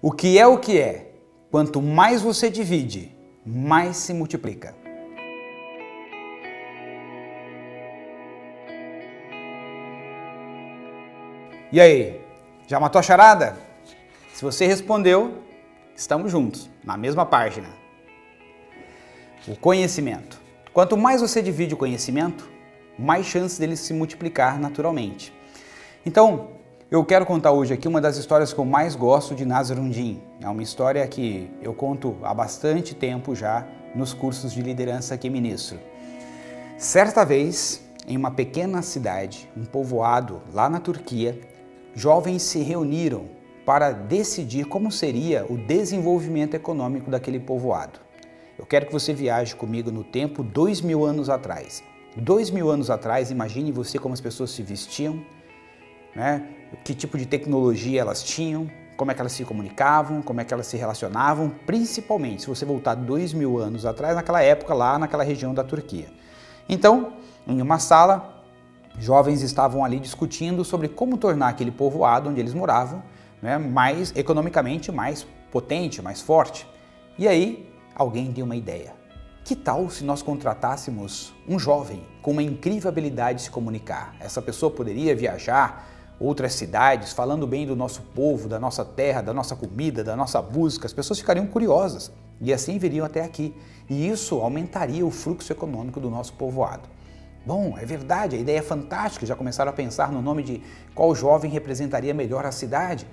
O que é o que é? Quanto mais você divide, mais se multiplica. E aí, já matou a charada? Se você respondeu, estamos juntos, na mesma página. O conhecimento. Quanto mais você divide o conhecimento, mais chances dele se multiplicar naturalmente. Então, eu quero contar hoje aqui uma das histórias que eu mais gosto de Nasrundin. É uma história que eu conto há bastante tempo já nos cursos de liderança que ministro. Certa vez, em uma pequena cidade, um povoado lá na Turquia, jovens se reuniram para decidir como seria o desenvolvimento econômico daquele povoado. Eu quero que você viaje comigo no tempo dois mil anos atrás. Dois mil anos atrás, imagine você como as pessoas se vestiam, né? que tipo de tecnologia elas tinham, como é que elas se comunicavam, como é que elas se relacionavam, principalmente se você voltar dois mil anos atrás, naquela época lá naquela região da Turquia. Então, em uma sala, jovens estavam ali discutindo sobre como tornar aquele povoado onde eles moravam né, mais economicamente mais potente, mais forte. E aí alguém deu uma ideia. Que tal se nós contratássemos um jovem com uma incrível habilidade de se comunicar? Essa pessoa poderia viajar outras cidades falando bem do nosso povo, da nossa terra, da nossa comida, da nossa música. As pessoas ficariam curiosas e assim viriam até aqui. E isso aumentaria o fluxo econômico do nosso povoado. Bom, é verdade, a ideia é fantástica. Já começaram a pensar no nome de qual jovem representaria melhor a cidade.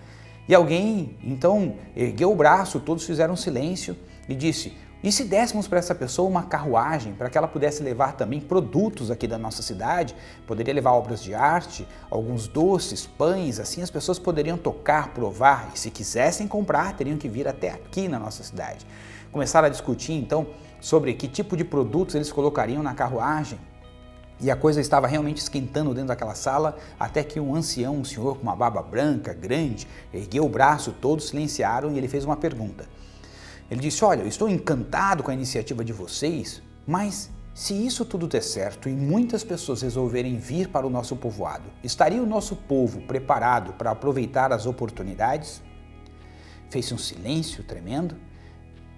E alguém então ergueu o braço, todos fizeram silêncio e disse: E se dessemos para essa pessoa uma carruagem para que ela pudesse levar também produtos aqui da nossa cidade? Poderia levar obras de arte, alguns doces, pães, assim as pessoas poderiam tocar, provar e se quisessem comprar, teriam que vir até aqui na nossa cidade. Começaram a discutir então sobre que tipo de produtos eles colocariam na carruagem. E a coisa estava realmente esquentando dentro daquela sala, até que um ancião, um senhor com uma barba branca, grande, ergueu o braço, todos silenciaram e ele fez uma pergunta. Ele disse: Olha, eu estou encantado com a iniciativa de vocês, mas se isso tudo der certo e muitas pessoas resolverem vir para o nosso povoado, estaria o nosso povo preparado para aproveitar as oportunidades? Fez-se um silêncio tremendo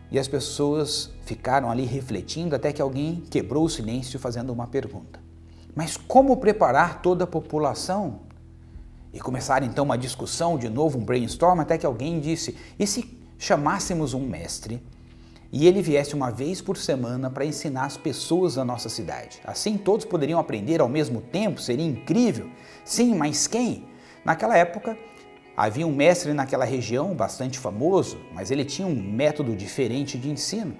e as pessoas ficaram ali refletindo até que alguém quebrou o silêncio fazendo uma pergunta. Mas como preparar toda a população? E começaram então uma discussão, de novo um brainstorm, até que alguém disse: e se chamássemos um mestre e ele viesse uma vez por semana para ensinar as pessoas da nossa cidade? Assim todos poderiam aprender ao mesmo tempo, seria incrível. Sim, mas quem? Naquela época, havia um mestre naquela região bastante famoso, mas ele tinha um método diferente de ensino.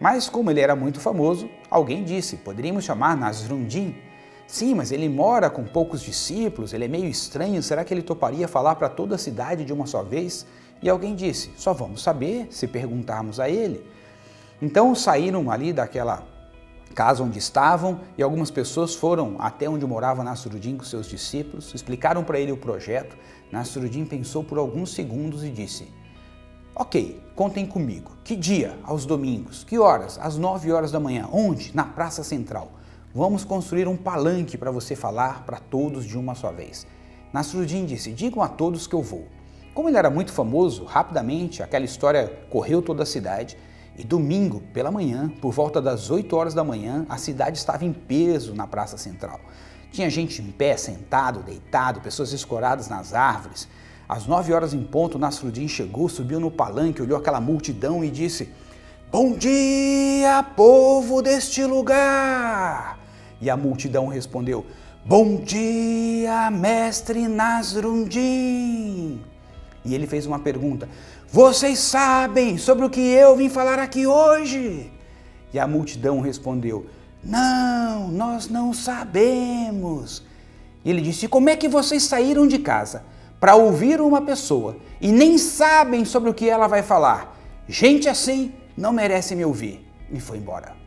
Mas como ele era muito famoso, alguém disse: poderíamos chamar Nasrundin. Sim, mas ele mora com poucos discípulos, ele é meio estranho, será que ele toparia falar para toda a cidade de uma só vez? E alguém disse: só vamos saber se perguntarmos a ele. Então saíram ali daquela casa onde estavam e algumas pessoas foram até onde morava Nasruddin com seus discípulos, explicaram para ele o projeto. Nasruddin pensou por alguns segundos e disse: Ok, contem comigo. Que dia? Aos domingos. Que horas? Às 9 horas da manhã. Onde? Na Praça Central. Vamos construir um palanque para você falar para todos de uma só vez. Nasruddin disse: Digam a todos que eu vou. Como ele era muito famoso, rapidamente aquela história correu toda a cidade e domingo, pela manhã, por volta das 8 horas da manhã, a cidade estava em peso na Praça Central. Tinha gente em pé, sentado, deitado, pessoas escoradas nas árvores. Às 9 horas em ponto, Nasruddin chegou, subiu no palanque, olhou aquela multidão e disse: Bom dia, povo deste lugar! E a multidão respondeu: Bom dia, mestre Nasrundin! E ele fez uma pergunta: Vocês sabem sobre o que eu vim falar aqui hoje? E a multidão respondeu: Não, nós não sabemos. E ele disse: Como é que vocês saíram de casa para ouvir uma pessoa e nem sabem sobre o que ela vai falar? Gente assim não merece me ouvir. E foi embora.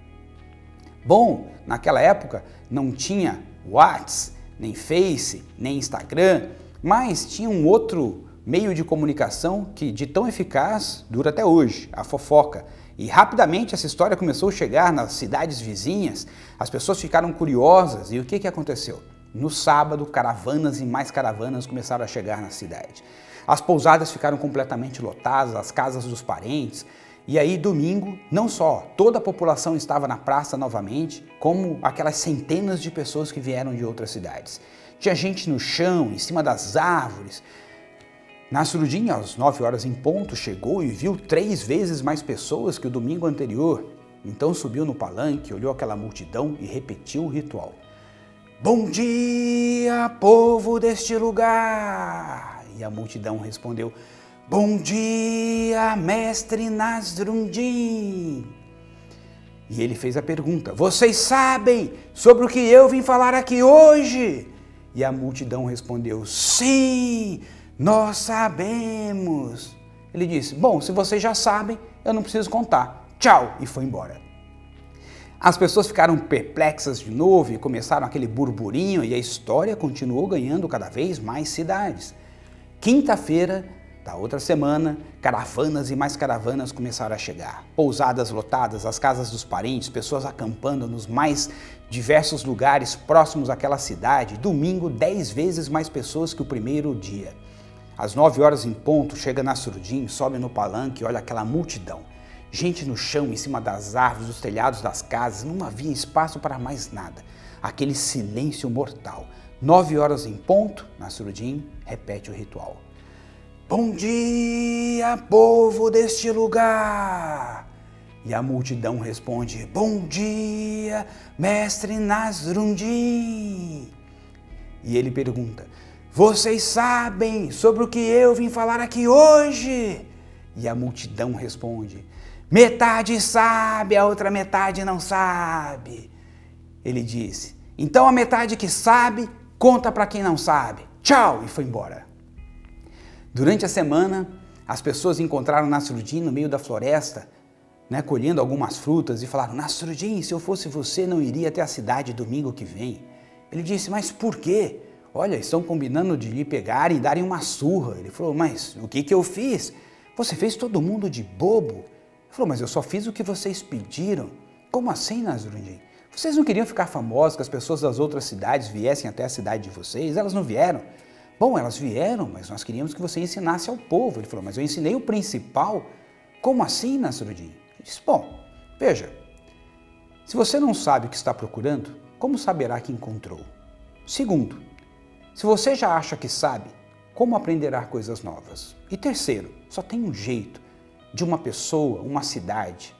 Bom, naquela época não tinha WhatsApp, nem Face, nem Instagram, mas tinha um outro meio de comunicação que de tão eficaz dura até hoje, a fofoca. E rapidamente essa história começou a chegar nas cidades vizinhas, as pessoas ficaram curiosas e o que, que aconteceu? no sábado, caravanas e mais caravanas começaram a chegar na cidade. As pousadas ficaram completamente lotadas, as casas dos parentes. E aí, domingo, não só toda a população estava na praça novamente, como aquelas centenas de pessoas que vieram de outras cidades. Tinha gente no chão, em cima das árvores. Nasrudin, às 9 horas em ponto, chegou e viu três vezes mais pessoas que o domingo anterior. Então subiu no palanque, olhou aquela multidão e repetiu o ritual. Bom dia, povo deste lugar! E a multidão respondeu: Bom dia, mestre Nasrundim! E ele fez a pergunta: Vocês sabem sobre o que eu vim falar aqui hoje? E a multidão respondeu: Sim, nós sabemos. Ele disse: Bom, se vocês já sabem, eu não preciso contar. Tchau! E foi embora. As pessoas ficaram perplexas de novo e começaram aquele burburinho e a história continuou ganhando cada vez mais cidades. Quinta-feira da outra semana, caravanas e mais caravanas começaram a chegar. Pousadas lotadas, as casas dos parentes, pessoas acampando nos mais diversos lugares próximos àquela cidade. Domingo, dez vezes mais pessoas que o primeiro dia. Às nove horas em ponto, chega na Surdim, sobe no palanque e olha aquela multidão. Gente no chão, em cima das árvores, dos telhados das casas, não havia espaço para mais nada. Aquele silêncio mortal. Nove horas em ponto, Nasruddin repete o ritual. Bom dia, povo deste lugar! E a multidão responde: Bom dia, mestre Nasruddin! E ele pergunta: Vocês sabem sobre o que eu vim falar aqui hoje? E a multidão responde: Metade sabe, a outra metade não sabe. Ele disse: Então a metade que sabe, conta para quem não sabe. Tchau! E foi embora. Durante a semana, as pessoas encontraram Nasruddin no meio da floresta, né, colhendo algumas frutas e falaram: Nasruddin, se eu fosse você, não iria até a cidade domingo que vem. Ele disse: Mas por quê? Olha, estão combinando de lhe pegar e darem uma surra. Ele falou: Mas o que, que eu fiz? Você fez todo mundo de bobo falou, mas eu só fiz o que vocês pediram. Como assim, Nasruddin? Vocês não queriam ficar famosos, que as pessoas das outras cidades viessem até a cidade de vocês? Elas não vieram. Bom, elas vieram, mas nós queríamos que você ensinasse ao povo. Ele falou, mas eu ensinei o principal. Como assim, Nasruddin? Ele disse, bom, veja, se você não sabe o que está procurando, como saberá que encontrou? Segundo, se você já acha que sabe, como aprenderá coisas novas? E terceiro, só tem um jeito de uma pessoa, uma cidade,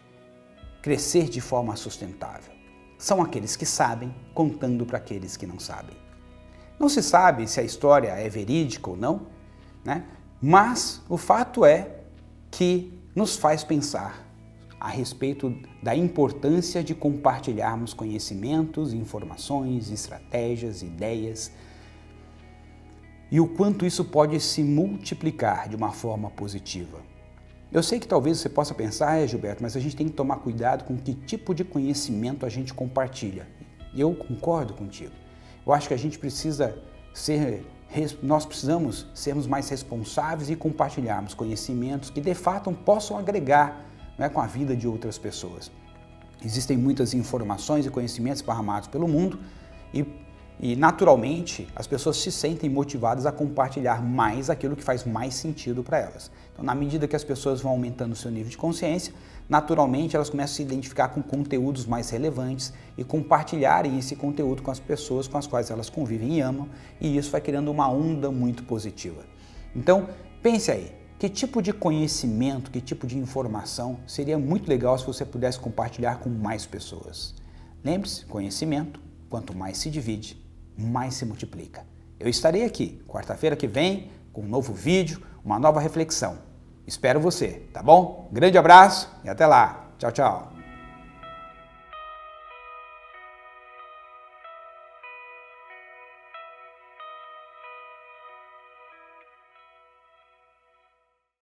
crescer de forma sustentável. São aqueles que sabem contando para aqueles que não sabem. Não se sabe se a história é verídica ou não, né? mas o fato é que nos faz pensar a respeito da importância de compartilharmos conhecimentos, informações, estratégias, ideias e o quanto isso pode se multiplicar de uma forma positiva. Eu sei que talvez você possa pensar, é Gilberto, mas a gente tem que tomar cuidado com que tipo de conhecimento a gente compartilha. Eu concordo contigo. Eu acho que a gente precisa ser, nós precisamos sermos mais responsáveis e compartilharmos conhecimentos que de fato possam agregar né, com a vida de outras pessoas. Existem muitas informações e conhecimentos esparramados pelo mundo e e naturalmente as pessoas se sentem motivadas a compartilhar mais aquilo que faz mais sentido para elas. Então, na medida que as pessoas vão aumentando o seu nível de consciência, naturalmente elas começam a se identificar com conteúdos mais relevantes e compartilharem esse conteúdo com as pessoas com as quais elas convivem e amam, e isso vai criando uma onda muito positiva. Então, pense aí, que tipo de conhecimento, que tipo de informação seria muito legal se você pudesse compartilhar com mais pessoas? Lembre-se, conhecimento, quanto mais se divide, mais se multiplica. Eu estarei aqui quarta-feira que vem com um novo vídeo, uma nova reflexão. Espero você, tá bom? Grande abraço e até lá. Tchau, tchau.